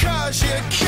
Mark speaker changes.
Speaker 1: because you can't